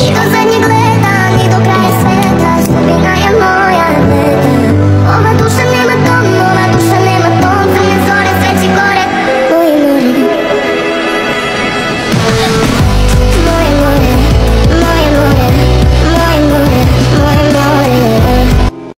いい風に